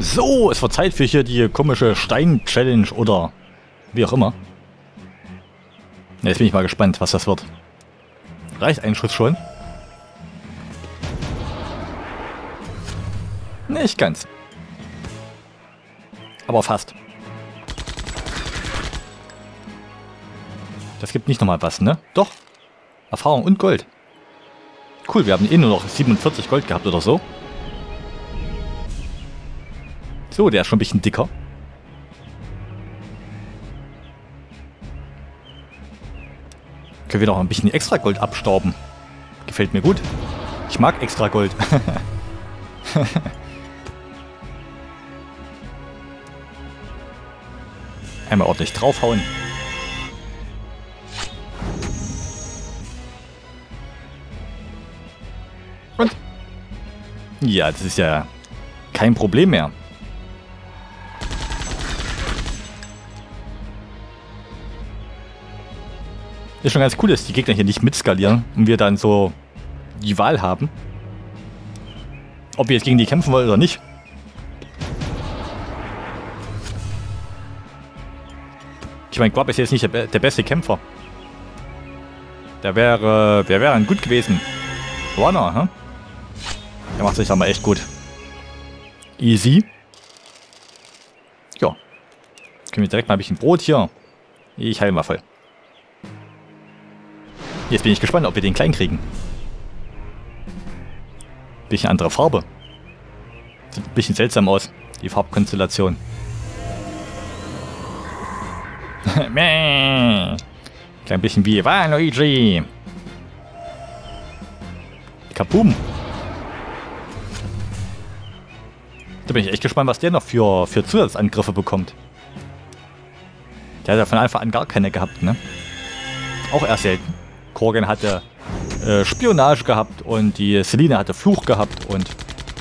So, es wird Zeit für hier die komische Stein-Challenge oder wie auch immer. Jetzt bin ich mal gespannt, was das wird. Reicht ein Schuss schon? Nicht ganz. Aber fast. Das gibt nicht nochmal was, ne? Doch. Erfahrung und Gold. Cool, wir haben eh nur noch 47 Gold gehabt oder so. So, der ist schon ein bisschen dicker. Können wir noch ein bisschen extra Gold abstauben. Gefällt mir gut. Ich mag extra Gold. Einmal ordentlich draufhauen. Und? Ja, das ist ja kein Problem mehr. Ist schon ganz cool, dass die Gegner hier nicht mitskalieren und wir dann so die Wahl haben. Ob wir jetzt gegen die kämpfen wollen oder nicht. Ich meine, Quab ist jetzt nicht der, der beste Kämpfer. Der wäre, wer wäre gut gewesen? Runner, hm? Der macht sich aber echt gut. Easy. Ja. Können wir direkt mal ein bisschen Brot hier. Ich heile mal voll. Jetzt bin ich gespannt, ob wir den klein kriegen. Bisschen andere Farbe. Sieht ein bisschen seltsam aus, die Farbkonstellation. Klein bisschen wie Waluigi. Kaboom. Da bin ich echt gespannt, was der noch für, für Zusatzangriffe bekommt. Der hat ja von Anfang an gar keine gehabt, ne? Auch eher selten. Korgan hatte äh, Spionage gehabt und die Celine hatte Fluch gehabt und...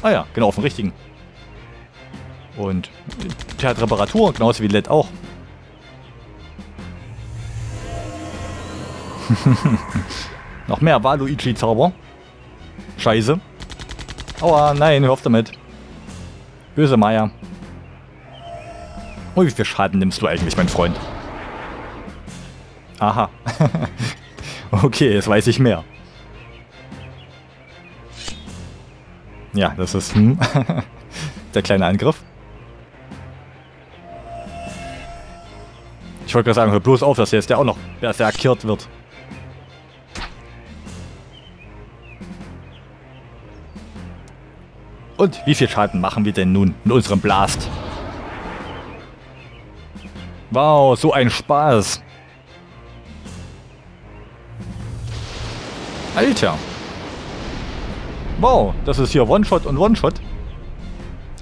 Ah ja, genau, auf dem richtigen. Und der hat Reparatur, genauso wie Led auch. Noch mehr Waluigi-Zauber. Scheiße. Aua, nein, hör auf damit. Böse Maya. Oh, wie viel Schaden nimmst du eigentlich, mein Freund? Aha. okay, jetzt weiß ich mehr. Ja, das ist hm, der kleine Angriff. Ich wollte gerade sagen, hör bloß auf, dass jetzt der auch noch berserkiert wird. Und wie viel Schaden machen wir denn nun in unserem Blast? Wow, so ein Spaß. Alter. Wow, das ist hier One-Shot und One-Shot.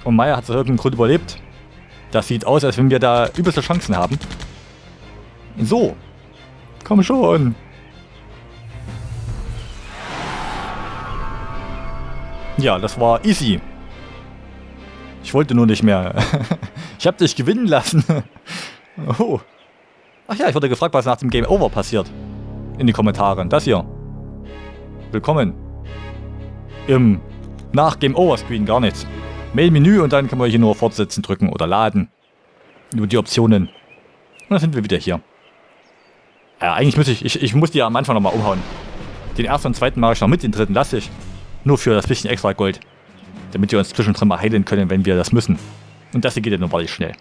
Und Maya hat aus irgendeinem Grund überlebt. Das sieht aus, als wenn wir da übelste Chancen haben. So. Komm schon. Ja, das war easy. Ich wollte nur nicht mehr. ich habe dich gewinnen lassen. oh. Ach ja, ich wurde gefragt, was nach dem Game Over passiert. In die Kommentare. Das hier. Willkommen. Im nach Game Over Screen gar nichts. Mail Menü und dann kann man hier nur fortsetzen drücken oder laden. Über die Optionen. Und dann sind wir wieder hier. Ja, eigentlich muss ich, ich, ich muss die am Anfang nochmal umhauen. Den ersten und zweiten mache ich noch mit, den dritten lasse ich. Nur für das bisschen extra Gold. Damit wir uns zwischendrin mal heilen können, wenn wir das müssen. Und das hier geht ja nur wahrlich schnell.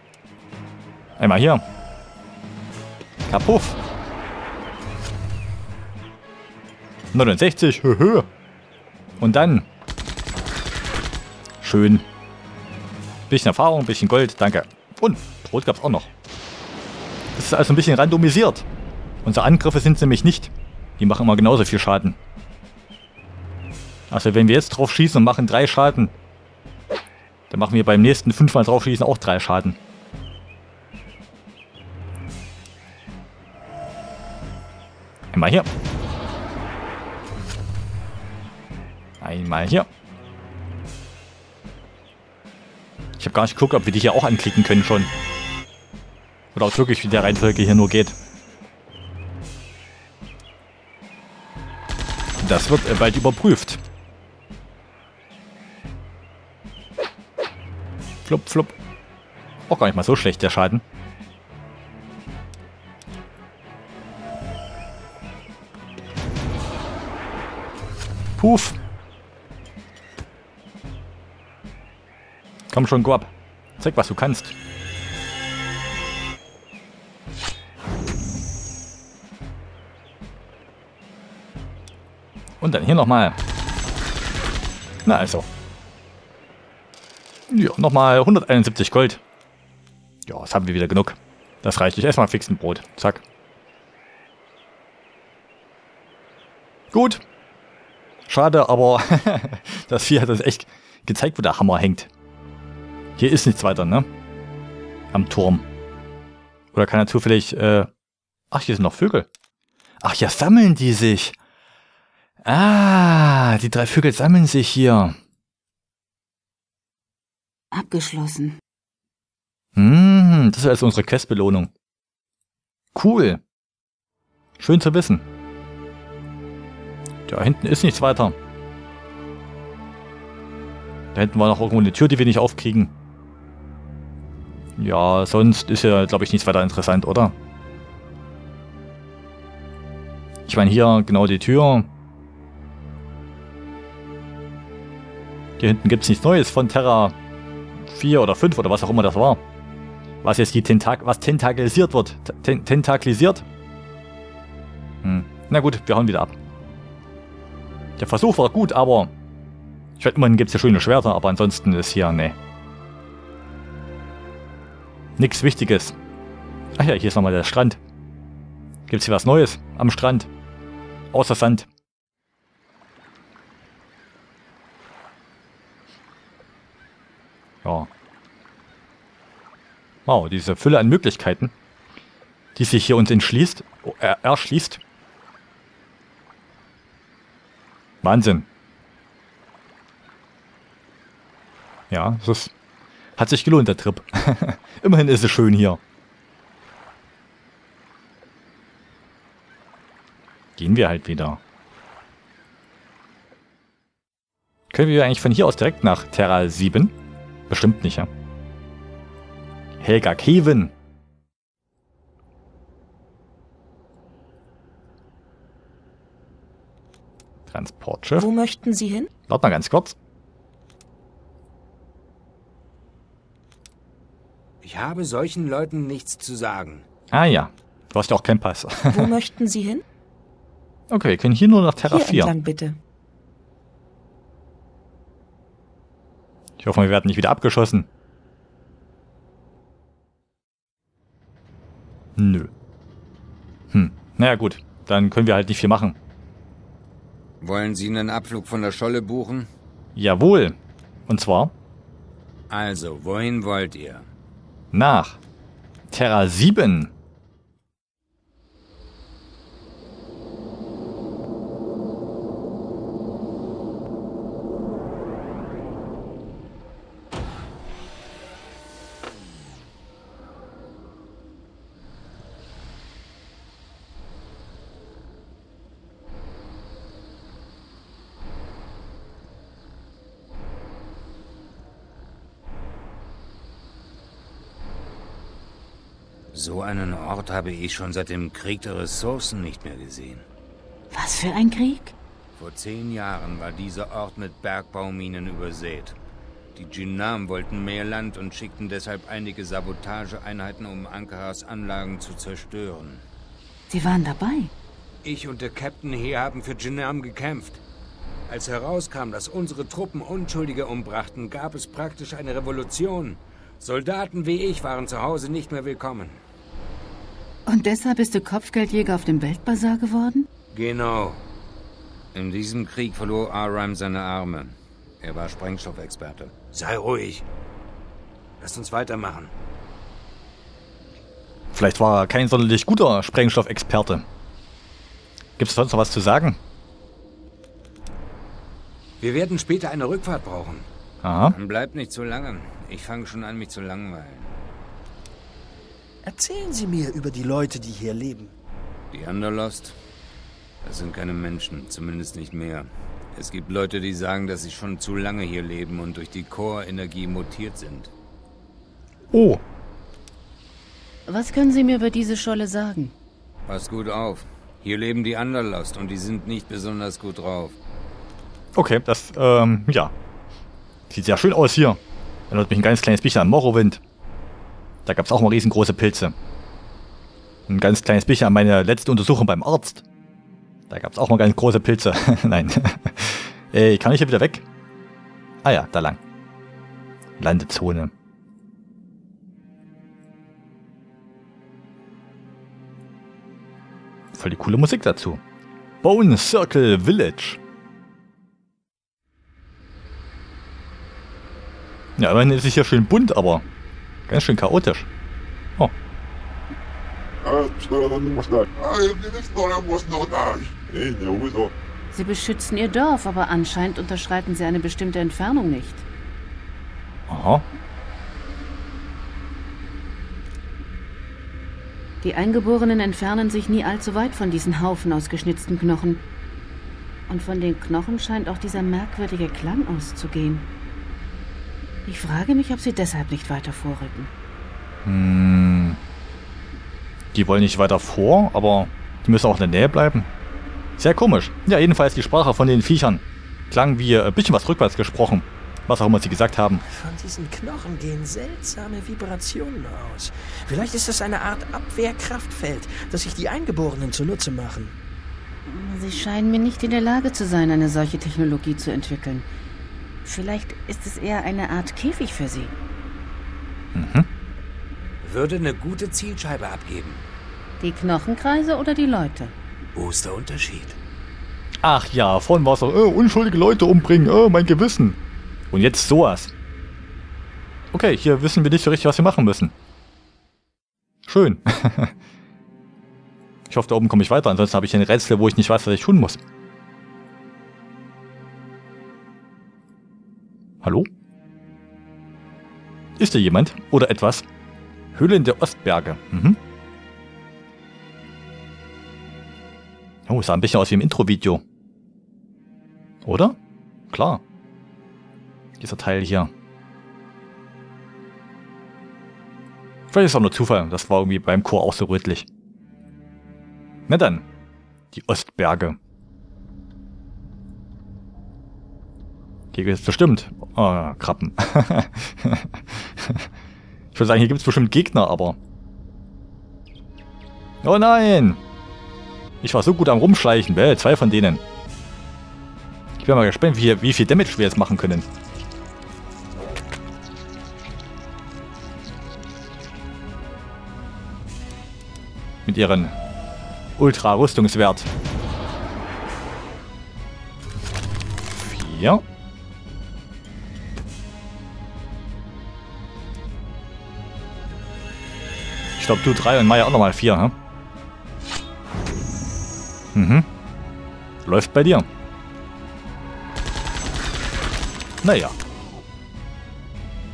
Einmal hier. Kapuff. 69. Höhö. Und dann. Schön. Bisschen Erfahrung, bisschen Gold, danke. Und Rot gab es auch noch. Das ist also ein bisschen randomisiert. Unsere Angriffe sind nämlich nicht. Die machen immer genauso viel Schaden. Also wenn wir jetzt drauf schießen und machen drei Schaden, dann machen wir beim nächsten fünfmal drauf schießen auch drei Schaden. Einmal hier. Einmal hier. Ich habe gar nicht geguckt, ob wir die hier auch anklicken können schon. Oder ob wirklich wie der Reihenfolge hier nur geht. Das wird äh, bald überprüft. Flupp, flupp. Auch gar nicht mal so schlecht, der Schaden. Puff. Komm schon, Guap. Zeig, was du kannst. Und dann hier nochmal. Na also. Ja, nochmal 171 Gold. Ja, das haben wir wieder genug. Das reicht. Ich esse mal fix ein Brot. Zack. Gut. Schade, aber das Vieh hat uns echt gezeigt, wo der Hammer hängt. Hier ist nichts weiter, ne? Am Turm. Oder kann er zufällig... Äh Ach, hier sind noch Vögel. Ach, hier sammeln die sich. Ah, die drei Vögel sammeln sich hier. Abgeschlossen. Hm, das ist also unsere Questbelohnung. Cool. Schön zu wissen. Da hinten ist nichts weiter. Da hinten war noch irgendwo eine Tür, die wir nicht aufkriegen. Ja, sonst ist ja, glaube ich, nichts weiter interessant, oder? Ich meine, hier genau die Tür. Hier hinten gibt es nichts Neues von Terra 4 oder 5 oder was auch immer das war. Was jetzt die Tentak was tentakelisiert wird. Ten tentakelisiert? Hm. Na gut, wir hauen wieder ab. Der Versuch war gut, aber... Ich weiß, immerhin gibt es ja schöne Schwerter, aber ansonsten ist hier, ne. Nichts Wichtiges. Ach ja, hier ist nochmal der Strand. Gibt es hier was Neues am Strand? Außer Sand. Ja. Wow, diese Fülle an Möglichkeiten, die sich hier uns entschließt, äh, erschließt. Wahnsinn. Ja, das hat sich gelohnt, der Trip. Immerhin ist es schön hier. Gehen wir halt wieder. Können wir eigentlich von hier aus direkt nach Terra 7? Bestimmt nicht, ja. Helga Kevin. Transportschiff. Wo möchten Sie hin? Warte mal ganz kurz. Ich habe solchen Leuten nichts zu sagen. Ah ja, du hast ja auch keinen Pass. Wo möchten Sie hin? Okay, wir können hier nur nach Terra Hier 4. entlang, bitte. Ich hoffe, wir werden nicht wieder abgeschossen. Nö. Hm, naja gut, dann können wir halt nicht viel machen. Wollen Sie einen Abflug von der Scholle buchen? Jawohl. Und zwar Also, wohin wollt ihr? Nach Terra 7. So einen Ort habe ich schon seit dem Krieg der Ressourcen nicht mehr gesehen. Was für ein Krieg? Vor zehn Jahren war dieser Ort mit Bergbauminen übersät. Die Jinnam wollten mehr Land und schickten deshalb einige Sabotageeinheiten, um Ankaras Anlagen zu zerstören. Sie waren dabei. Ich und der Captain hier haben für Jinnam gekämpft. Als herauskam, dass unsere Truppen Unschuldige umbrachten, gab es praktisch eine Revolution. Soldaten wie ich waren zu Hause nicht mehr willkommen. Und deshalb bist du Kopfgeldjäger auf dem Weltbazar geworden? Genau. In diesem Krieg verlor Aram seine Arme. Er war Sprengstoffexperte. Sei ruhig. Lass uns weitermachen. Vielleicht war er kein sonderlich guter Sprengstoffexperte. Gibt es sonst noch was zu sagen? Wir werden später eine Rückfahrt brauchen. Aha. Dann bleibt nicht zu lange. Ich fange schon an, mich zu langweilen. Erzählen Sie mir über die Leute, die hier leben. Die Underlost? Das sind keine Menschen, zumindest nicht mehr. Es gibt Leute, die sagen, dass sie schon zu lange hier leben und durch die Core-Energie mutiert sind. Oh, Was können Sie mir über diese Scholle sagen? Pass gut auf. Hier leben die Anderlost und die sind nicht besonders gut drauf. okay, das, ähm, ja. Sieht sehr schön aus hier. Erinnert mich ein ganz kleines bisschen an Morrowind. Da gab es auch mal riesengroße Pilze. Ein ganz kleines bisschen an meine letzte Untersuchung beim Arzt. Da gab es auch mal ganz große Pilze. Nein. Ey, kann ich hier wieder weg? Ah ja, da lang. Landezone. Voll die coole Musik dazu. Bone Circle Village. Ja, immerhin ist es hier schön bunt, aber ganz schön chaotisch. Oh, Sie beschützen Ihr Dorf, aber anscheinend unterschreiten Sie eine bestimmte Entfernung nicht. aha. Die Eingeborenen entfernen sich nie allzu weit von diesen Haufen aus geschnitzten Knochen. Und von den Knochen scheint auch dieser merkwürdige Klang auszugehen. Ich frage mich, ob sie deshalb nicht weiter vorrücken. Hm. Die wollen nicht weiter vor, aber die müssen auch in der Nähe bleiben. Sehr komisch. Ja, jedenfalls die Sprache von den Viechern klang wie äh, ein bisschen was rückwärts gesprochen. Was auch immer sie gesagt haben. Von diesen Knochen gehen seltsame Vibrationen aus. Vielleicht ist das eine Art Abwehrkraftfeld, das sich die Eingeborenen zunutze machen. Sie scheinen mir nicht in der Lage zu sein, eine solche Technologie zu entwickeln. Vielleicht ist es eher eine Art Käfig für sie. Würde eine gute Zielscheibe abgeben. Die Knochenkreise oder die Leute? Wo ist der Unterschied? Ach ja, von Wasser. Äh, unschuldige Leute umbringen. Äh, mein Gewissen. Und jetzt sowas. Okay, hier wissen wir nicht so richtig, was wir machen müssen. Schön. ich hoffe, da oben komme ich weiter. Ansonsten habe ich ein Rätsel, wo ich nicht weiß, was ich tun muss. Hallo? Ist da jemand? Oder etwas? Höhlen der Ostberge. Mhm. Oh, sah ein bisschen aus wie im Intro-Video. Oder? Klar. Dieser Teil hier. Vielleicht ist es auch nur Zufall. Das war irgendwie beim Chor auch so rötlich. Na dann. Die Ostberge. Hier gibt es bestimmt. Oh, Krabben. ich würde sagen, hier gibt es bestimmt Gegner, aber. Oh nein! Ich war so gut am Rumschleichen. Bäh, zwei von denen. Ich bin mal gespannt, wie, wie viel Damage wir jetzt machen können. Mit ihren Ultra-Rüstungswert. Vier. Ich glaube, du drei und Maya auch nochmal vier, hm? Mhm. Läuft bei dir. Naja.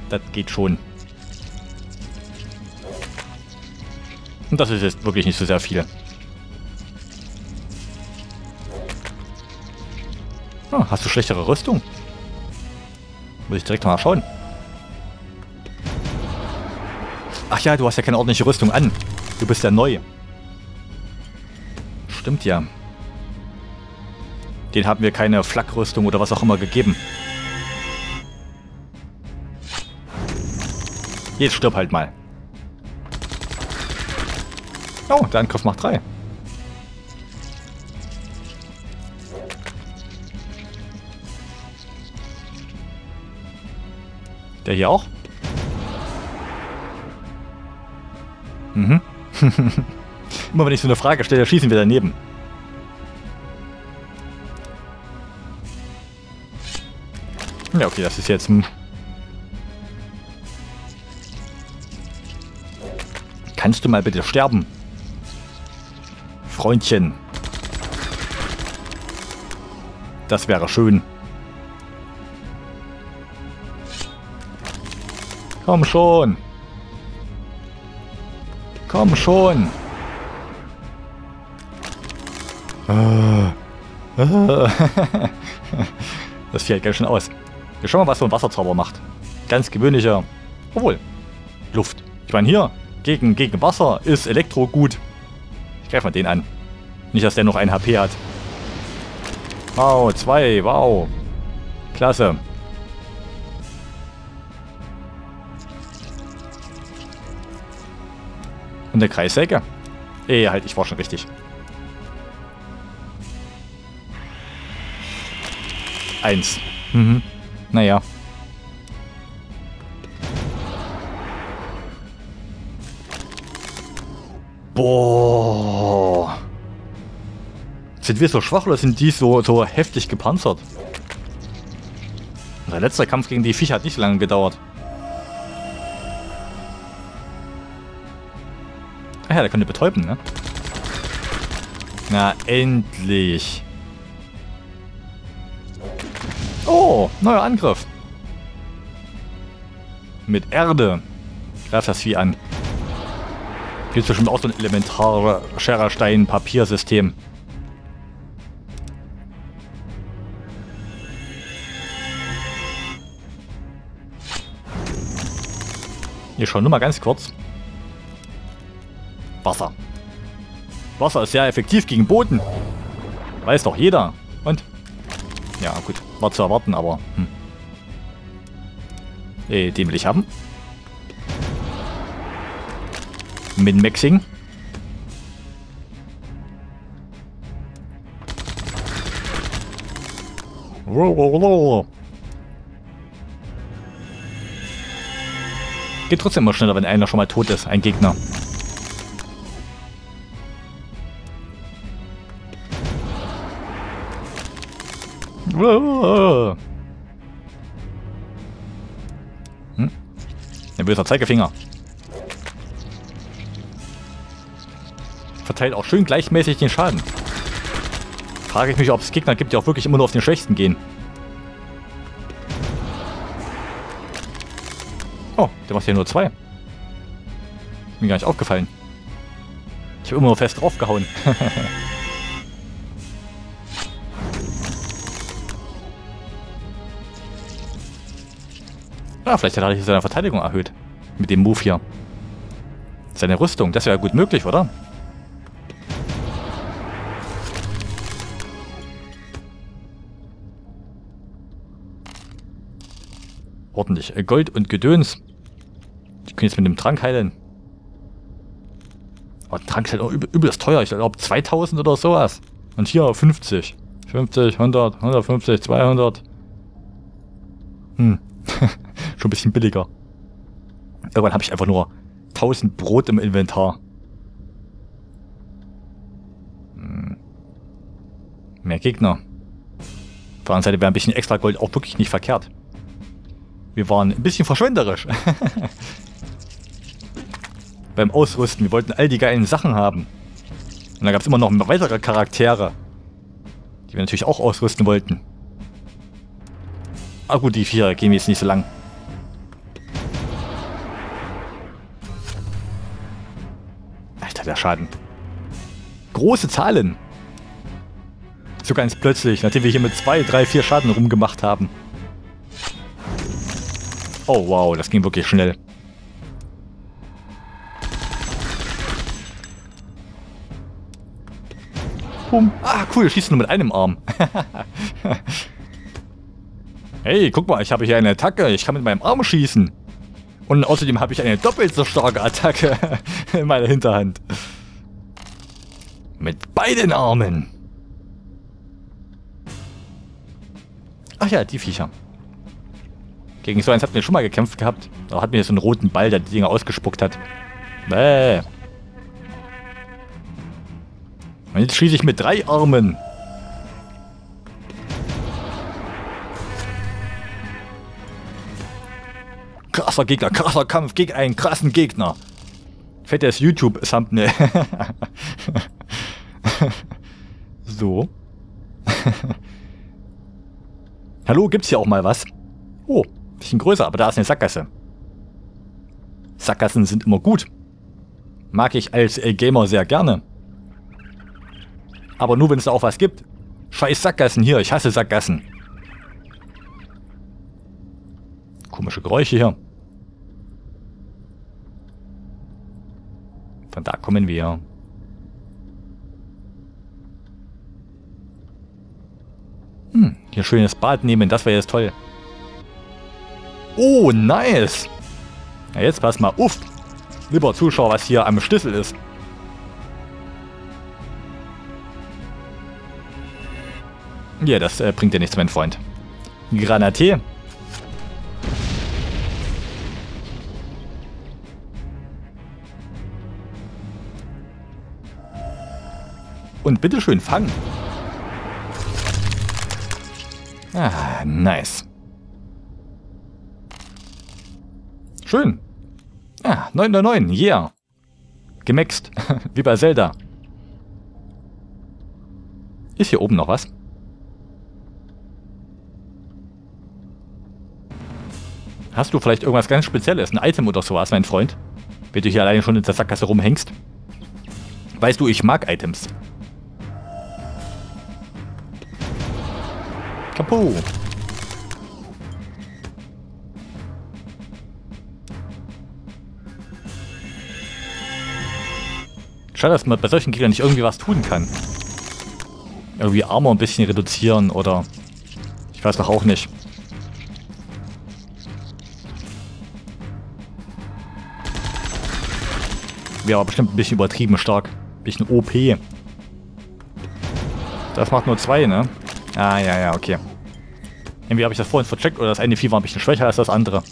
Das geht schon. Und das ist jetzt wirklich nicht so sehr viel. Ah, hast du schlechtere Rüstung? Muss ich direkt mal schauen. Ja, du hast ja keine ordentliche Rüstung an. Du bist ja neu. Stimmt ja. Den haben wir keine Flakrüstung oder was auch immer gegeben. Jetzt stirb halt mal. Oh, der Angriff macht drei. Der hier auch? Mhm. Immer wenn ich so eine Frage stelle, schießen wir daneben. Ja, okay, das ist jetzt... Hm. Kannst du mal bitte sterben? Freundchen. Das wäre schön. Komm schon. Komm schon. Das fiel halt ganz schön aus. Wir schauen mal, was so ein Wasserzauber macht. Ganz gewöhnlicher. Obwohl. Luft. Ich meine, hier, gegen, gegen Wasser ist Elektro gut. Ich greife mal den an. Nicht, dass der noch ein HP hat. Wow, zwei, wow. Klasse. Und der Kreissäge? Eh, halt, ich war schon richtig. Eins. Mhm. Naja. Boah. Sind wir so schwach oder sind die so, so heftig gepanzert? Der letzte Kampf gegen die Viecher hat nicht lange gedauert. Ach ja, der könnte betäuben, ne? Na, endlich. Oh, neuer Angriff. Mit Erde. Greif das Vieh an. Gibt bestimmt auch so ein elementarer Schererstein-Papiersystem. Hier schauen nur mal ganz kurz. Wasser. Wasser ist sehr effektiv gegen Boden. Weiß doch jeder. Und? Ja, gut. War zu erwarten, aber... Hm. Äh, den will ich haben. Min-Maxing. Geht trotzdem immer schneller, wenn einer schon mal tot ist, ein Gegner. Hm? Ein böser Zeigefinger. Verteilt auch schön gleichmäßig den Schaden. Frage ich mich, ob es Gegner gibt, die auch wirklich immer nur auf den Schwächsten gehen. Oh, der macht hier nur zwei. Mir gar nicht aufgefallen. Ich habe immer nur fest draufgehauen. Ah, vielleicht hat er seine Verteidigung erhöht. Mit dem Move hier. Seine Rüstung, das wäre gut möglich, oder? Ordentlich. Gold und Gedöns. Ich kann jetzt mit dem Trank heilen. Aber Trank ist halt auch übelst teuer. Ich glaube 2000 oder sowas. Und hier 50. 50, 100, 150, 200. Hm. Schon ein bisschen billiger. Irgendwann habe ich einfach nur 1000 Brot im Inventar. Hm. Mehr Gegner. Auf der anderen Seite wäre ein bisschen extra Gold auch wirklich nicht verkehrt. Wir waren ein bisschen verschwenderisch. Beim Ausrüsten. Wir wollten all die geilen Sachen haben. Und da gab es immer noch weitere Charaktere. Die wir natürlich auch ausrüsten wollten. Ah gut, die vier gehen jetzt nicht so lang. Alter, der Schaden. Große Zahlen. So ganz plötzlich, nachdem wir hier mit zwei, drei, vier Schaden rumgemacht haben. Oh wow, das ging wirklich schnell. Boom. Ah, cool, schießt nur mit einem Arm. hey, guck mal, ich habe hier eine Attacke. Ich kann mit meinem Arm schießen. Und außerdem habe ich eine doppelt so starke Attacke in meiner Hinterhand. Mit beiden Armen. Ach ja, die Viecher. Gegen so eins hatten wir schon mal gekämpft gehabt. Da hatten wir so einen roten Ball, der die Dinger ausgespuckt hat. Bäh. Und jetzt schieße ich mit drei Armen. Krasser Gegner, krasser Kampf gegen einen krassen Gegner. Fettes YouTube-Thumbnail. so. Hallo, gibt's hier auch mal was? Oh, bisschen größer, aber da ist eine Sackgasse. Sackgassen sind immer gut. Mag ich als äh, Gamer sehr gerne. Aber nur wenn es da auch was gibt. Scheiß Sackgassen hier, ich hasse Sackgassen. Komische Geräusche hier. Kommen wir. Hm, hier schönes Bad nehmen, das wäre jetzt toll. Oh, nice. Ja, jetzt pass mal auf, lieber Zuschauer, was hier am Schlüssel ist. Ja, das äh, bringt dir nichts, mein Freund. Granatier. Und bitteschön, fang. Ah, nice. Schön. Ah, 999, yeah. Gemaxt, wie bei Zelda. Ist hier oben noch was? Hast du vielleicht irgendwas ganz Spezielles, ein Item oder sowas, mein Freund? Wenn du hier alleine schon in der Sackgasse rumhängst? Weißt du, ich mag Items. Kapu. Schade, dass man bei solchen Gegnern nicht irgendwie was tun kann. Irgendwie Armor ein bisschen reduzieren oder... Ich weiß doch auch nicht. Wäre aber bestimmt ein bisschen übertrieben stark. Ein bisschen OP. Das macht nur zwei, ne? Ah, ja, ja, okay. Irgendwie habe ich das vorhin vercheckt oder das eine Vieh war ein bisschen schwächer als das andere.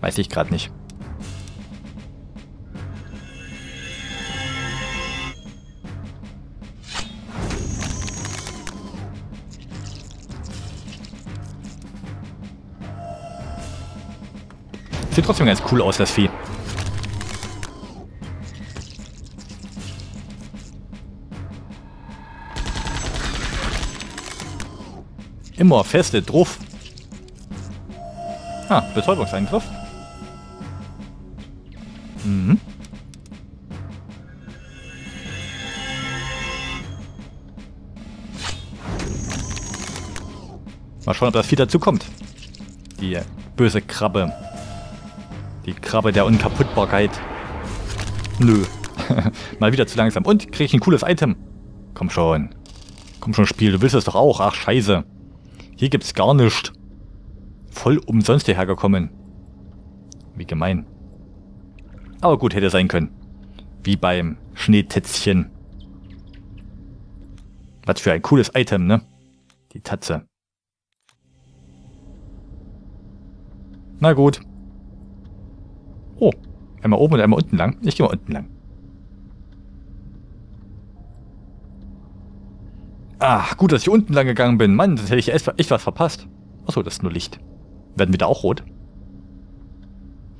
Weiß ich gerade nicht. Sieht trotzdem ganz cool aus, das Vieh. Immer feste drauf. Ah, Betäubungseingriff. Mhm. Mal schauen, ob das Vieh dazu kommt. Die böse Krabbe. Die Krabbe der Unkaputtbarkeit. Nö. Mal wieder zu langsam. Und kriege ich ein cooles Item. Komm schon. Komm schon, Spiel. Du willst es doch auch. Ach, scheiße. Hier gibt's gar nichts. Voll umsonst hierher gekommen. Wie gemein. Aber gut, hätte sein können. Wie beim Schneetätzchen. Was für ein cooles Item, ne? Die Tatze. Na gut. Oh, einmal oben und einmal unten lang. Ich gehe mal unten lang. Ah, gut, dass ich unten lang gegangen bin. Mann, das hätte ich echt was verpasst. Achso, das ist nur Licht. Werden wir da auch rot?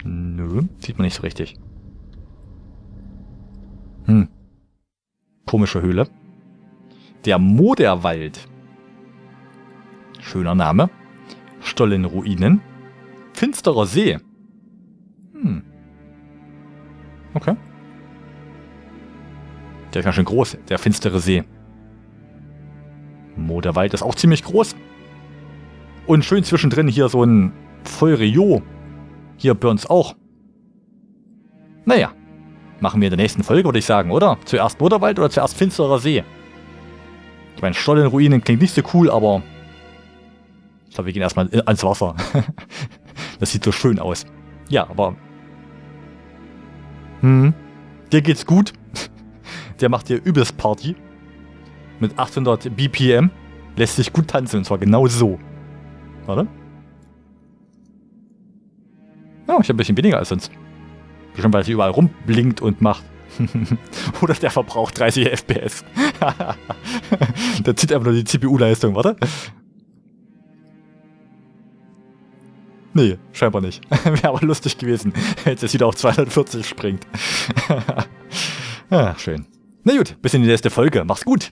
Nö, sieht man nicht so richtig. Hm. Komische Höhle. Der Moderwald. Schöner Name. Stollenruinen. Finsterer See. Hm. Okay. Der ist ganz schön groß, der finstere See. Moderwald ist auch ziemlich groß. Und schön zwischendrin hier so ein Feurio. Hier Burns auch. Naja, machen wir in der nächsten Folge, würde ich sagen, oder? Zuerst Moderwald oder zuerst Finsterer See? Ich meine, Stollenruinen klingt nicht so cool, aber... Ich glaube, wir gehen erstmal ans Wasser. das sieht so schön aus. Ja, aber... Hm, dir geht's gut. Der macht hier übelst Party mit 800 BPM lässt sich gut tanzen und zwar genau so. Warte. Ja, ich habe ein bisschen weniger als sonst. Bestimmt, weil sie überall rumblinkt und macht. Oder der verbraucht 30 FPS. der zieht einfach nur die CPU-Leistung, warte. Nee, scheinbar nicht. Wäre aber lustig gewesen, wenn es wieder auf 240 springt. ja, schön. Na gut, bis in die nächste Folge. Mach's gut.